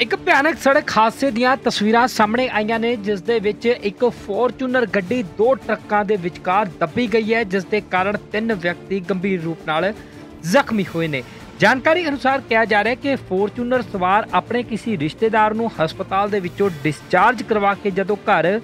ਇੱਕ ਭਿਆਨਕ ਸੜਕ ਹਾਦਸੇ ਦੀਆਂ ਤਸਵੀਰਾਂ ਸਾਹਮਣੇ ਆਈਆਂ ਨੇ, ਜਿਸ ਦੇ ਵਿੱਚ ਇੱਕ ਫੋਰਚੂਨਰ ਗੱਡੀ ਦੋ ਟਰੱਕਾਂ ਦੇ ਵਿਚਕਾਰ ਦੱਬੀ ਗਈ ਹੈ, ਜਿਸ ਦੇ ਕਾਰਨ ਤਿੰਨ ਵਿਅਕਤੀ ਗੰਭੀਰ ਰੂਪ ਨਾਲ ਜ਼ਖਮੀ ਹੋਏ ਨੇ। ਜਾਣਕਾਰੀ ਅਨੁਸਾਰ ਕਿਹਾ ਜਾ ਰਿਹਾ ਹੈ ਕਿ ਫੋਰਚੂਨਰ ਸਵਾਰ ਆਪਣੇ ਕਿਸੇ ਰਿਸ਼ਤੇਦਾਰ ਨੂੰ ਹਸਪਤਾਲ ਦੇ ਵਿੱਚੋਂ ਡਿਸਚਾਰਜ ਕਰਵਾ ਕੇ ਜਦੋਂ ਘਰ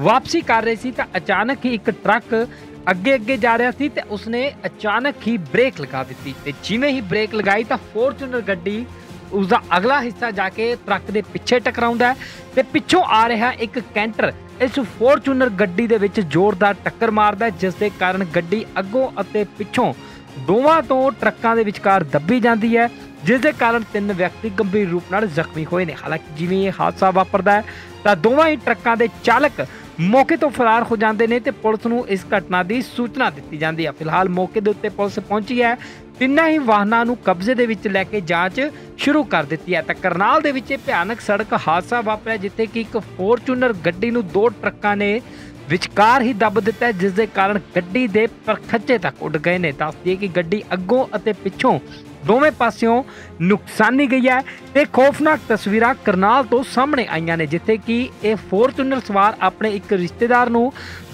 ਵਾਪਸੀ ਕਰ ਰਹੇ ਸੀ, ਤਾਂ ਅਚਾਨਕ ਹੀ ਇੱਕ ਟਰੱਕ ਅੱਗੇ ਅੱਗੇ ਜਾ ਰਿਹਾ ਸੀ ਤੇ ਉਸਨੇ ਅਚਾਨਕ ਹੀ ਬ੍ਰੇਕ ਲਗਾ ਦਿੱਤੀ। ਤੇ ਜਿਵੇਂ ਹੀ ਬ੍ਰੇਕ ਲਗਾਈ, ਤਾਂ ਫੋਰਚੂਨਰ ਗੱਡੀ ਉਸ ਦਾ ਅਗਲਾ ਹਿੱਸਾ ਜਾ ਕੇ ਟਰੱਕ ਦੇ ਪਿੱਛੇ ਟਕਰਾਉਂਦਾ ਹੈ ਤੇ ਪਿੱਛੋਂ ਆ ਰਿਹਾ ਇੱਕ ਕੈਂਟਰ। ਇਸ ਫੋਰਚੂਨਰ ਗੱਡੀ ਦੇ ਵਿੱਚ ਜ਼ੋਰਦਾਰ ਟੱਕਰ ਮਾਰਦਾ ਹੈ, ਜਿਸ ਦੇ ਕਾਰਨ ਗੱਡੀ ਅੱਗੋਂ ਅਤੇ ਪਿੱਛੋਂ ਦੋਵਾਂ ਤੋਂ ਟਰੱਕਾਂ ਦੇ ਵਿਚਕਾਰ ਦੱਬੀ ਜਾਂਦੀ ਹੈ, ਜਿਸ ਦੇ ਕਾਰਨ ਤਿੰਨ ਵਿਅਕਤੀ ਗੰਭੀਰ ਰੂਪ ਨਾਲ ਜ਼ਖਮੀ ਹੋਏ ਨੇ। ਹਾਲਾਂਕਿ ਜਿਵੇਂ ਇਹ ਹਾਦਸਾ ਵਾਪਰਦਾ ਹੈ, ਤਾਂ ਦੋਵਾਂ ਹੀ ਟਰੱਕਾਂ ਦੇ ਚਾਲਕ ਮੌਕੇ ਤੋਂ ਫਰਾਰ ਹੋ ਜਾਂਦੇ ਨੇ ਤੇ ਪੁਲਿਸ ਨੂੰ ਇਸ ਘਟਨਾ ਦੀ ਸੂਚਨਾ ਦਿੱਤੀ ਜਾਂਦੀ ਹੈ। ਫਿਲਹਾਲ ਮੌਕੇ ਦੇ ਉੱਤੇ ਪੁਲਿਸ ਪਹੁੰਚੀ ਹੈ। ਤਿੰਨਾਂ ਹੀ ਵਾਹਨਾਂ ਨੂੰ ਕਬਜ਼ੇ ਦੇ ਵਿੱਚ ਲੈ ਕੇ ਜਾਂਚ ਸ਼ੁਰੂ ਕਰ ਦਿੱਤੀ ਹੈ। ਤਾਂ ਕਰਨਾਲ ਦੇ ਵਿੱਚ ਇਹ ਭਿਆਨਕ ਸੜਕ ਹਾਦਸਾ ਵਾਪਰਿਆ ਜਿੱਥੇ ਕਿ ਇੱਕ ਫੋਰਚੂਨਰ ਗੱਡੀ ਨੂੰ ਦੋ ਟਰੱਕਾਂ ਨੇ ਵਿਚਕਾਰ ਹੀ ਦੱਬ ਦਿੱਤਾ ਹੈ, ਜਿਸ ਦੇ ਕਾਰਨ ਗੱਡੀ ਦੇ ਪਰਖੱਚੇ ਤੱਕ ਉੱਡ ਗਏ ਨੇ। ਦੱਸਦੀ ਦਈਏ ਕਿ ਗੱਡੀ ਅੱਗੋਂ ਅਤੇ ਪਿੱਛੋਂ ਦੋਵੇਂ ਪਾਸਿਓਂ ਨੁਕਸਾਨੀ ਗਈ ਹੈ ਤੇ ਖੌਫਨਾਕ ਤਸਵੀਰਾਂ ਕਰਨਾਲ ਤੋਂ ਸਾਹਮਣੇ ਆਈਆਂ ਨੇ ਜਿੱਥੇ ਕਿ ਇਹ ਫੋਰਚੂਨਰ ਸਵਾਰ ਆਪਣੇ ਇੱਕ ਰਿਸ਼ਤੇਦਾਰ ਨੂੰ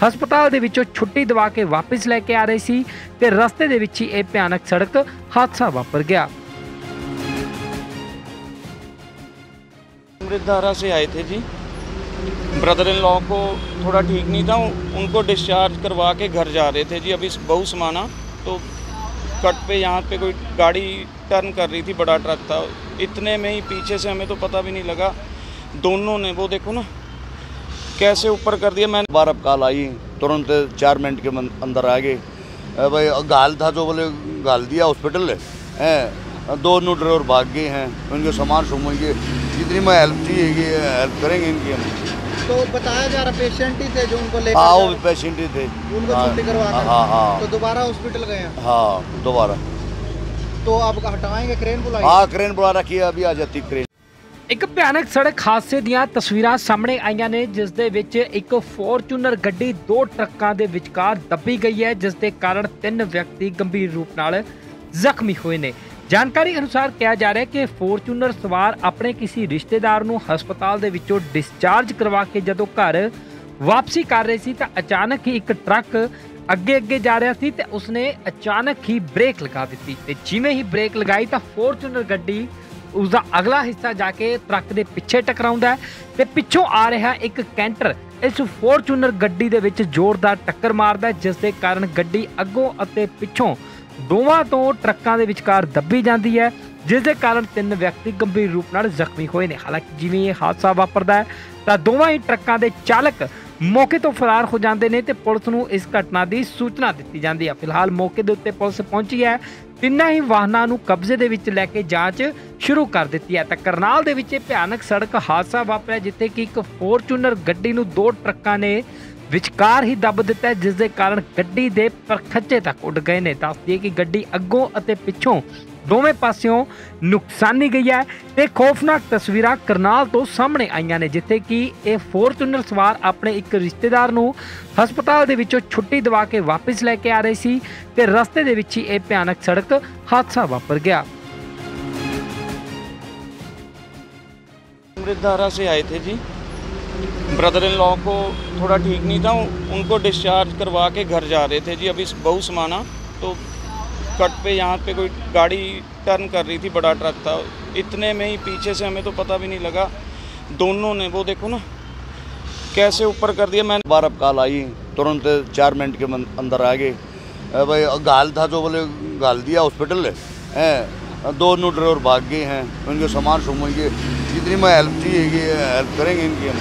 ਹਸਪਤਾਲ ਦੇ ਵਿੱਚੋਂ ਛੁੱਟੀ ਦਵਾ ਕੇ ਵਾਪਸ ਲੈ ਕੇ ਆ ਰਹੇ ਸੀ ਤੇ ਰਸਤੇ ਦੇ ਵਿੱਚ ਹੀ ਇਹ ਭਿਆਨਕ ਸੜਕ ਹਾਦਸਾ ਵਾਪਰ ਗਿਆ अमृतधारा से आए थे जी ब्रदर इन लॉ को थोड़ा ठीक नहीं था उ- उनको डिस्चार्ज करवा के घर जा रहे थे जी अभी बहु समाना तो कट पे यहाँ पे कोई गाड़ी टर्न कर रही थी, बड़ा ट्रक था। इतने में ही पीछे से हमें तो पता भी नहीं लगा। दोनों ने, वो देखो ना, कैसे ऊपर कर दिया। मैंने बार अब कॉल आई, तुरंत चार मिनट के अंदर आ गए। भाई गाल था जो बोले, गाल दिया हॉस्पिटल है दो नू ड्राइवर भाग गए हैं। उनके सामान सुम गए। जितनी मैं हेल्प चाहिए हेल्प करेंगे इनकी। हम तो बताया जा रहा पेशेंट ही थे जो उनको लेकर हाँ जा वो रहे भी पेशेंट ही थे थे। उनको हाँ, छुट्टी करवा कर हाँ हाँ तो दोबारा हॉस्पिटल गए हैं हाँ दोबारा तो अब हटाएंगे क्रेन बुलाई हाँ क्रेन बुला रखी है अभी आ जाती क्रेन ਇੱਕ ਭਿਆਨਕ ਸੜਕ ਹਾਦਸੇ ਦੀਆਂ ਤਸਵੀਰਾਂ ਸਾਹਮਣੇ ਆਈਆਂ ਨੇ ਜਿਸ ਦੇ ਵਿੱਚ ਇੱਕ ਫੋਰਚੂਨਰ ਗੱਡੀ ਦੋ ਟਰੱਕਾਂ ਦੇ ਵਿਚਕਾਰ ਦੱਬੀ ਗਈ ਹੈ ਜਿਸ ਦੇ ਕਾਰਨ ਤਿੰਨ ਵਿਅਕਤੀ ਗੰਭੀਰ ਰੂਪ ਨਾਲ ਜ਼ਖਮੀ ਹੋਏ ਨੇ ਜਾਣਕਾਰੀ ਅਨੁਸਾਰ ਕਿਹਾ ਜਾ ਰਿਹਾ ਹੈ ਕਿ ਫੋਰਚੂਨਰ ਸਵਾਰ ਆਪਣੇ ਕਿਸੇ ਰਿਸ਼ਤੇਦਾਰ ਨੂੰ ਹਸਪਤਾਲ ਦੇ ਵਿੱਚੋਂ ਡਿਸਚਾਰਜ ਕਰਵਾ ਕੇ ਜਦੋਂ ਘਰ ਵਾਪਸੀ ਕਰ ਰਹੇ ਸੀ ਤਾਂ ਅਚਾਨਕ ਹੀ ਇੱਕ ਟਰੱਕ ਅੱਗੇ ਅੱਗੇ ਜਾ ਰਿਹਾ ਸੀ ਤੇ ਉਸਨੇ ਅਚਾਨਕ ਹੀ ਬ੍ਰੇਕ ਲਗਾ ਦਿੱਤੀ ਤੇ ਜਿਵੇਂ ਹੀ ਬ੍ਰੇਕ ਲਗਾਈ ਤਾਂ ਫੋਰਚੂਨਰ ਗੱਡੀ ਉਸ ਦਾ ਅਗਲਾ ਹਿੱਸਾ ਜਾ ਕੇ ਟਰੱਕ ਦੇ ਪਿੱਛੇ ਟਕਰਾਉਂਦਾ ਹੈ ਤੇ ਪਿੱਛੋਂ ਆ ਰਿਹਾ ਇੱਕ ਕੈਂਟਰ। ਇਸ ਫੋਰਚੂਨਰ ਗੱਡੀ ਦੇ ਵਿੱਚ ਜ਼ੋਰਦਾਰ ਟੱਕਰ ਮਾਰਦਾ ਜਿਸ ਦੇ ਕਾਰਨ ਗੱਡੀ ਅੱਗੋਂ ਅਤੇ ਪਿੱਛੋਂ ਦੋਵਾਂ ਤੋਂ ਟਰੱਕਾਂ ਦੇ ਵਿਚਕਾਰ ਦੱਬੀ ਜਾਂਦੀ ਹੈ, ਜਿਸ ਦੇ ਕਾਰਨ ਤਿੰਨ ਵਿਅਕਤੀ ਗੰਭੀਰ ਰੂਪ ਨਾਲ ਜ਼ਖਮੀ ਹੋਏ ਨੇ। ਹਾਲਾਂਕਿ ਜਿਵੇਂ ਇਹ ਹਾਦਸਾ ਵਾਪਰਦਾ ਹੈ, ਤਾਂ ਦੋਵਾਂ ਹੀ ਟਰੱਕਾਂ ਦੇ ਚਾਲਕ ਮੌਕੇ ਤੋਂ ਫਰਾਰ ਹੋ ਜਾਂਦੇ ਨੇ ਤੇ ਪੁਲਿਸ ਨੂੰ ਇਸ ਘਟਨਾ ਦੀ ਸੂਚਨਾ ਦਿੱਤੀ ਜਾਂਦੀ ਹੈ। ਫਿਲਹਾਲ ਮੌਕੇ ਦੇ ਉੱਤੇ ਪੁਲਿਸ ਪਹੁੰਚੀ ਹੈ। ਤਿੰਨਾਂ ਹੀ ਵਾਹਨਾਂ ਨੂੰ ਕਬਜ਼ੇ ਦੇ ਵਿੱਚ ਲੈ ਕੇ ਜਾਂਚ ਸ਼ੁਰੂ ਕਰ ਦਿੱਤੀ ਹੈ। ਤਾਂ ਕਰਨਾਲ ਦੇ ਵਿੱਚ ਇਹ ਭਿਆਨਕ ਸੜਕ ਹਾਦਸਾ ਵਾਪਰਿਆ, ਜਿੱਥੇ ਕਿ ਇੱਕ ਫੋਰਚੂਨਰ ਗੱਡੀ ਨੂੰ ਦੋ ਟਰੱਕਾਂ ਨੇ ਵਿਚਕਾਰ ਹੀ ਦੱਬ ਦਿੱਤਾ ਹੈ, ਜਿਸ ਦੇ ਕਾਰਨ ਗੱਡੀ ਦੇ ਪਰਖੱਚੇ ਤੱਕ ਉੱਡ ਗਏ ਨੇ ਦੱਸ ਦਈਏ ਕਿ ਗੱਡੀ ਅੱਗੋਂ ਅਤੇ ਪਿੱਛੋਂ ਦੋਵੇਂ ਪਾਸਿਓਂ ਨੁਕਸਾਨੀ ਗਈ ਹੈ ਤੇ ਖੌਫਨਾਕ ਤਸਵੀਰਾਂ ਕਰਨਾਲ ਤੋਂ ਸਾਹਮਣੇ ਆਈਆਂ ਨੇ ਜਿੱਥੇ ਕਿ ਇਹ ਫੋਰਚੂਨਰ ਸਵਾਰ ਆਪਣੇ ਇੱਕ ਰਿਸ਼ਤੇਦਾਰ ਨੂੰ ਹਸਪਤਾਲ ਦੇ ਵਿੱਚੋਂ ਛੁੱਟੀ ਦਵਾ ਕੇ ਵਾਪਸ ਲੈ ਕੇ ਆ ਰਹੇ ਸੀ ਤੇ ਰਸਤੇ ਦੇ ਵਿੱਚ ਹੀ ਇਹ ਭਿਆਨਕ ਸੜਕ ਹਾਦਸਾ ਵਾਪਰ ਗਿਆ अमृतधारा से आए थे जी ब्रदर इन लॉ को थोड़ा ठीक नहीं था, उनको डिस्चार्ज करवा के घर जा रहे थे जी। अभी बहु समाना तो कट पे, यहाँ पे कोई गाड़ी टर्न कर रही थी, बड़ा ट्रक था। इतने में ही पीछे से हमें तो पता भी नहीं लगा। दोनों ने, वो देखो ना, कैसे ऊपर कर दिया। मैंने बार अब कॉल आई, तुरंत चार मिनट के अंदर आ गए। भाई गाल था जो बोले, गाल दिया हॉस्पिटल है? दो नू ड्राइवर भाग गए हैं। उनके सामान सुम जितनी मैं हेल्प चाहिए हेल्प करेंगे इनकी हम।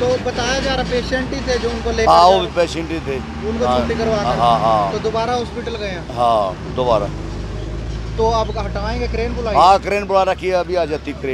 तो बताया जा रहा पेशेंट ही थे जो उनको लेकर हाँ वो भी पेशेंट ही थे। उनको हाँ, छुट्टी करवा हाँ हाँ। तो दोबारा हॉस्पिटल गए हाँ? दोबारा। तो आप हटाएँगे क्रेन बुलाई? हाँ क्रेन बुला रखी है अभी आ जाती क्रेन